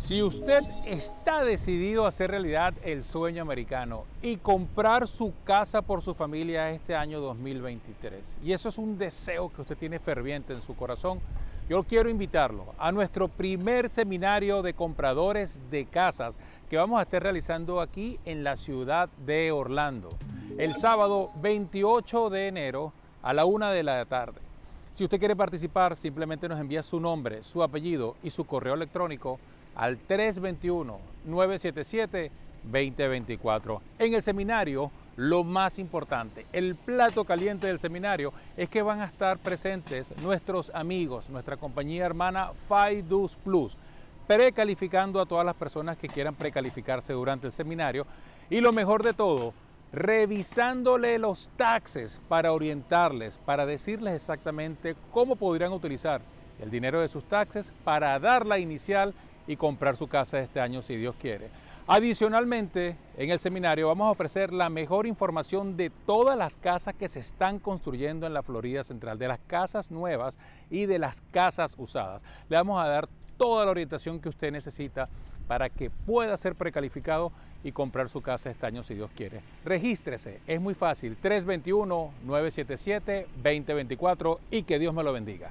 Si usted está decidido a hacer realidad el sueño americano y comprar su casa por su familia este año 2023, y eso es un deseo que usted tiene ferviente en su corazón, yo quiero invitarlo a nuestro primer seminario de compradores de casas que vamos a estar realizando aquí en la ciudad de Orlando, el sábado 28 de enero a la una de la tarde. Si usted quiere participar, simplemente nos envía su nombre, su apellido y su correo electrónico al 321-977-2024. En el seminario, lo más importante, el plato caliente del seminario, es que van a estar presentes nuestros amigos, nuestra compañía hermana FIDUS Plus, precalificando a todas las personas que quieran precalificarse durante el seminario. Y lo mejor de todo, revisándole los taxes para orientarles, para decirles exactamente cómo podrían utilizar el dinero de sus taxes para dar la inicial y comprar su casa este año si Dios quiere. Adicionalmente, en el seminario vamos a ofrecer la mejor información de todas las casas que se están construyendo en la Florida Central, de las casas nuevas y de las casas usadas. Le vamos a dar toda la orientación que usted necesita para que pueda ser precalificado y comprar su casa este año si Dios quiere. Regístrese, es muy fácil, 321-977-2024 y que Dios me lo bendiga.